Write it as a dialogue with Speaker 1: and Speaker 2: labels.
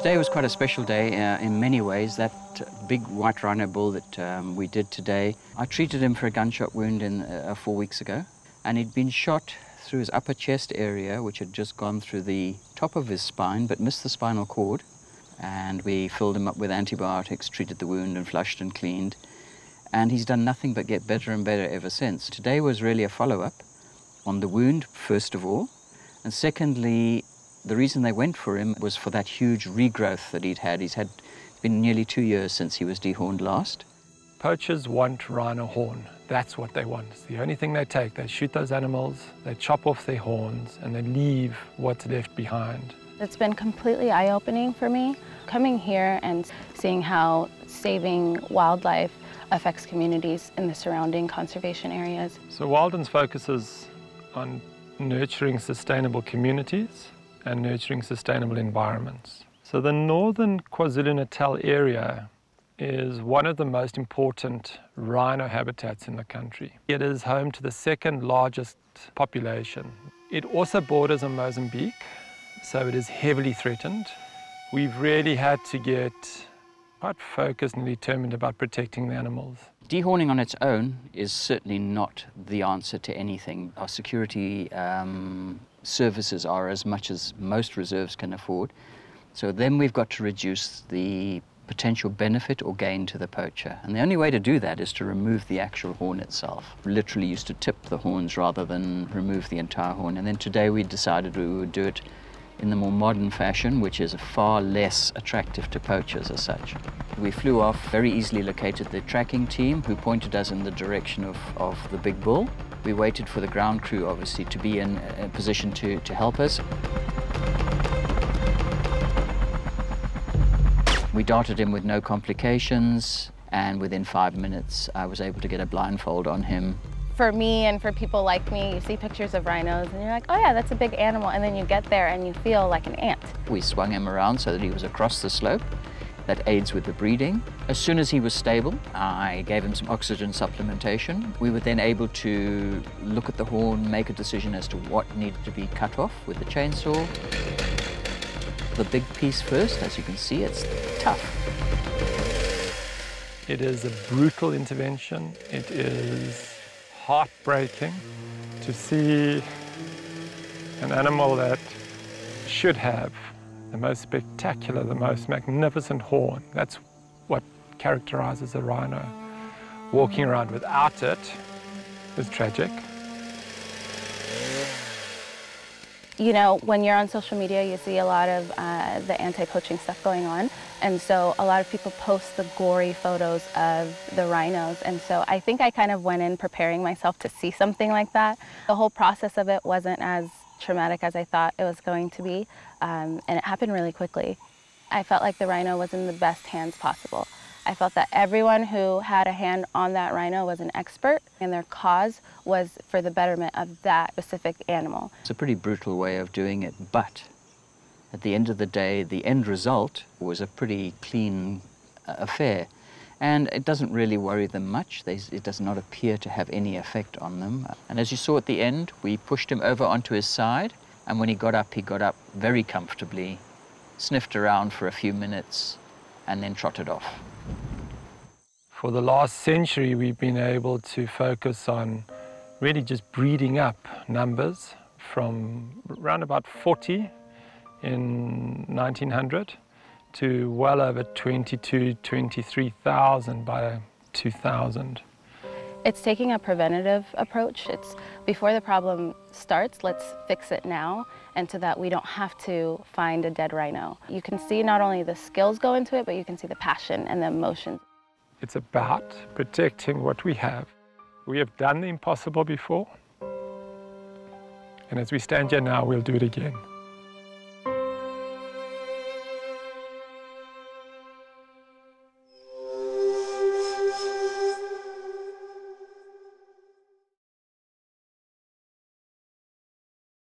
Speaker 1: Today was quite a special day uh, in many ways. That big white rhino bull that um, we did today, I treated him for a gunshot wound in, uh, four weeks ago, and he'd been shot through his upper chest area, which had just gone through the top of his spine, but missed the spinal cord. And we filled him up with antibiotics, treated the wound and flushed and cleaned. And he's done nothing but get better and better ever since. Today was really a follow-up on the wound, first of all, and secondly, the reason they went for him was for that huge regrowth that he'd had. He's had been nearly two years since he was dehorned last.
Speaker 2: Poachers want rhino horn. That's what they want. It's the only thing they take. They shoot those animals, they chop off their horns, and they leave what's left behind.
Speaker 3: It's been completely eye-opening for me. Coming here and seeing how saving wildlife affects communities in the surrounding conservation areas.
Speaker 2: So Wildlands focuses on nurturing sustainable communities and nurturing sustainable environments. So the northern KwaZulu-Natal area is one of the most important rhino habitats in the country. It is home to the second largest population. It also borders on Mozambique, so it is heavily threatened. We've really had to get quite focused and determined about protecting the animals.
Speaker 1: Dehorning on its own is certainly not the answer to anything. Our security um, services are as much as most reserves can afford. So then we've got to reduce the potential benefit or gain to the poacher. And the only way to do that is to remove the actual horn itself. We literally used to tip the horns rather than remove the entire horn. And then today we decided we would do it in the more modern fashion, which is far less attractive to poachers as such. We flew off, very easily located the tracking team who pointed us in the direction of, of the big bull. We waited for the ground crew, obviously, to be in a position to, to help us. We darted him with no complications, and within five minutes, I was able to get a blindfold on him.
Speaker 3: For me and for people like me, you see pictures of rhinos and you're like, oh yeah, that's a big animal. And then you get there and you feel like an ant.
Speaker 1: We swung him around so that he was across the slope. That aids with the breeding. As soon as he was stable, I gave him some oxygen supplementation. We were then able to look at the horn, make a decision as to what needed to be cut off with the chainsaw. The big piece first, as you can see, it's tough.
Speaker 2: It is a brutal intervention. It is heartbreaking to see an animal that should have the most spectacular, the most magnificent horn. That's what characterizes a rhino. Walking around without it is tragic.
Speaker 3: You know, when you're on social media, you see a lot of uh, the anti-poaching stuff going on. And so a lot of people post the gory photos of the rhinos. And so I think I kind of went in preparing myself to see something like that. The whole process of it wasn't as traumatic as I thought it was going to be. Um, and it happened really quickly. I felt like the rhino was in the best hands possible. I felt that everyone who had a hand on that rhino was an expert and their cause was for the betterment of that specific animal.
Speaker 1: It's a pretty brutal way of doing it, but at the end of the day, the end result was a pretty clean uh, affair. And it doesn't really worry them much. They, it does not appear to have any effect on them. And as you saw at the end, we pushed him over onto his side. And when he got up, he got up very comfortably, sniffed around for a few minutes, and then trotted off.
Speaker 2: For the last century, we've been able to focus on really just breeding up numbers from around about 40 in 1900 to well over 22, 23,000 by 2000.
Speaker 3: It's taking a preventative approach. It's before the problem starts, let's fix it now, and so that we don't have to find a dead rhino. You can see not only the skills go into it, but you can see the passion and the emotion.
Speaker 2: It's about protecting what we have. We have done the impossible before, and as we stand here now, we'll do it again.